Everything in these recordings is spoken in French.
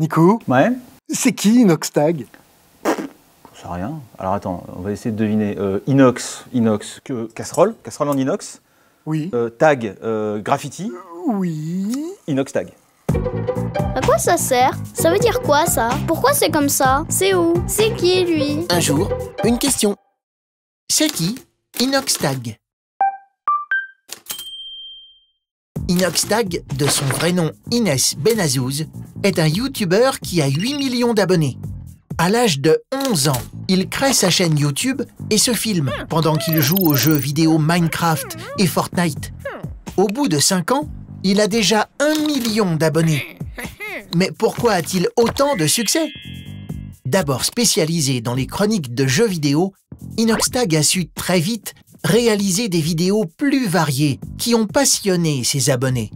Nico, Ouais c'est qui Inoxtag Je sais rien. Alors attends, on va essayer de deviner. Euh, inox, inox, que, casserole, casserole en inox. Oui. Euh, tag, euh, graffiti, Oui. inox tag. À quoi ça sert? Ça veut dire quoi ça? Pourquoi c'est comme ça? C'est où? C'est qui lui? Un jour, une question. C'est qui Inoxtag de son vrai nom Inès Benazouz, est un YouTuber qui a 8 millions d'abonnés. À l'âge de 11 ans, il crée sa chaîne YouTube et se filme pendant qu'il joue aux jeux vidéo Minecraft et Fortnite. Au bout de 5 ans, il a déjà 1 million d'abonnés. Mais pourquoi a-t-il autant de succès? D'abord spécialisé dans les chroniques de jeux vidéo, Inoxtag a su très vite réaliser des vidéos plus variées qui ont passionné ses abonnés.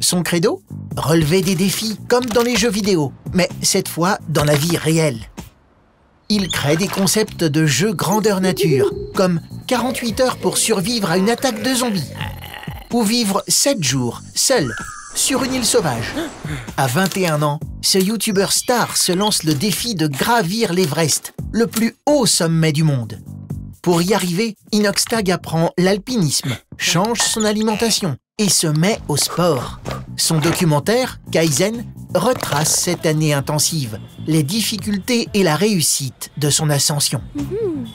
Son credo? Relever des défis comme dans les jeux vidéo, mais cette fois dans la vie réelle. Il crée des concepts de jeux grandeur nature, comme 48 heures pour survivre à une attaque de zombies, ou vivre 7 jours, seul, sur une île sauvage. À 21 ans, ce youtubeur star se lance le défi de gravir l'Everest, le plus haut sommet du monde. Pour y arriver, Inoxtag apprend l'alpinisme, change son alimentation et se met au sport. Son documentaire, Kaizen, retrace cette année intensive, les difficultés et la réussite de son ascension.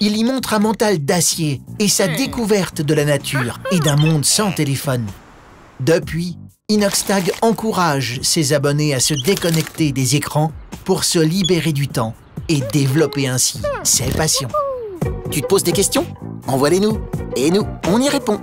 Il y montre un mental d'acier et sa découverte de la nature et d'un monde sans téléphone. Depuis, Inoxtag encourage ses abonnés à se déconnecter des écrans pour se libérer du temps et développer ainsi ses passions. Tu te poses des questions Envoie-les nous et nous, on y répond.